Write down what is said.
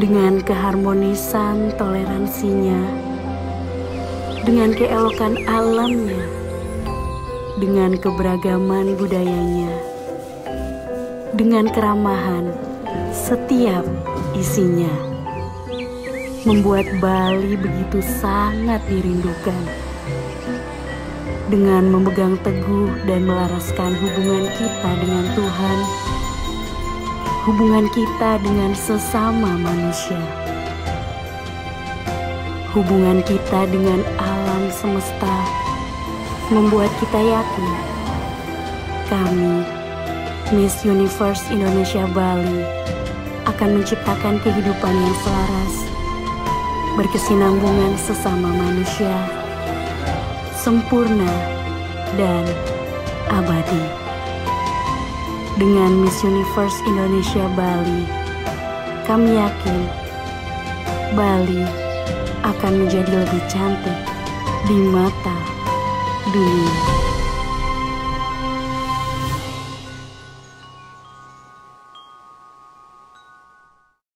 dengan keharmonisan toleransinya, dengan keelokan alamnya, dengan keberagaman budayanya, dengan keramahan setiap isinya, membuat Bali begitu sangat dirindukan. Dengan memegang teguh dan melaraskan hubungan kita dengan Tuhan, hubungan kita dengan sesama manusia, hubungan kita dengan alam semesta membuat kita yakin kami, Miss Universe Indonesia Bali, akan menciptakan kehidupan yang selaras, berkesinambungan sesama manusia, sempurna, dan abadi. Dengan Miss Universe Indonesia Bali, kami yakin Bali akan menjadi lebih cantik di mata dunia.